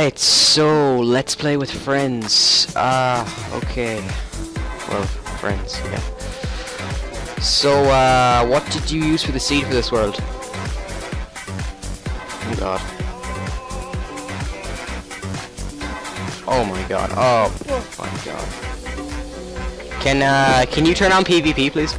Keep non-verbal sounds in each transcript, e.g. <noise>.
Right, so let's play with friends. Ah, uh, okay. Well, friends, yeah. So, uh, what did you use for the seed for this world? Oh god. Oh my god. Oh my god. Can, uh, can you turn on PvP, please?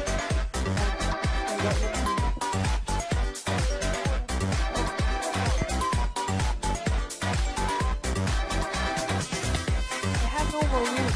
I have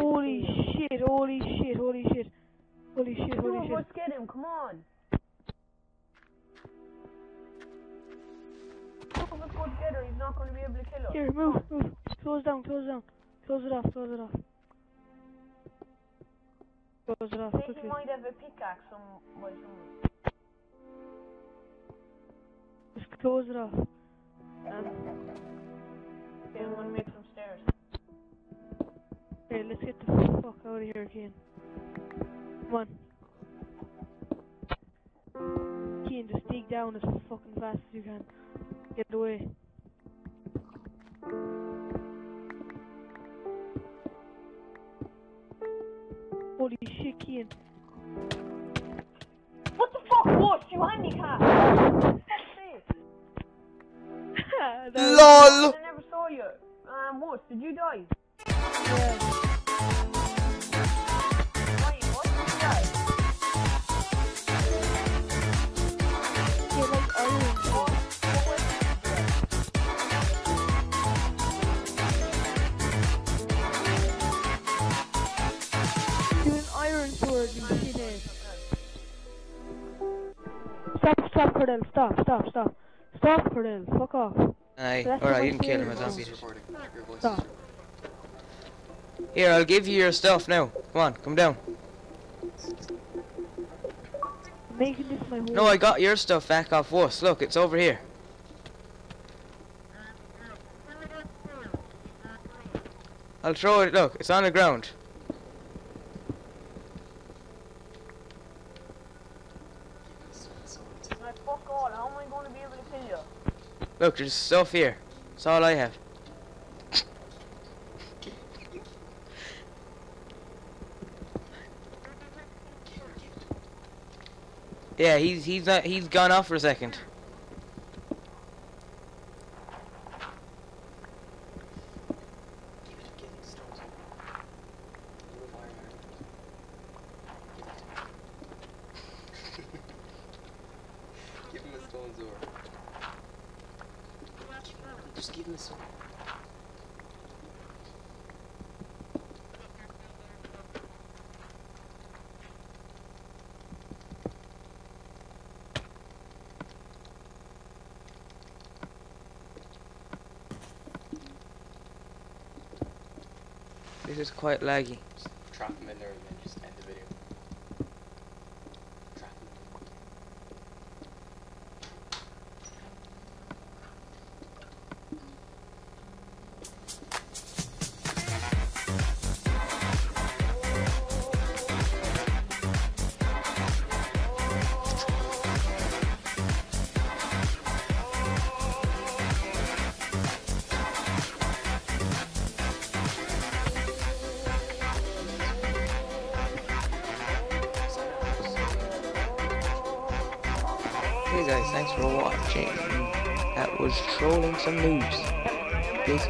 holy shit, holy shit, holy shit. Holy shit, holy shit. get him, come on. Two of us go together, he's not going to be able to kill us. Here, move, move. Close down, close down. Close it off, close it off. Close it off, I think quickly. he might have a pickaxe well, some Just close it off. Here, let's get the fuck out of here, Keen. Come on. Keen, just dig down as fucking fast as you can. Get away. Holy shit, Keen. What the fuck <laughs> was you handicap? Fuck's sake. LOL! I never saw you. Um, what? Did you die? Stop, stop, Cordell, stop, stop, stop. Stop, Cordell, fuck off. Aye, alright, you I'm can kill him, saying. I don't beat it. Stop. Here, I'll give you your stuff now. Come on, come down. Making this my home. No, I got your stuff back off us. Look, it's over here. I'll throw it, look, it's on the ground. Like, fuck all. How am I going to be able to kill you? Look, there's stuff here. That's all I have. Yeah, he's he's not he's gone off for a second. <laughs> Give him a stone sword. Just give him sword. This is quite laggy. Just trap him in there and guys, thanks for watching. That was trolling some. Peace.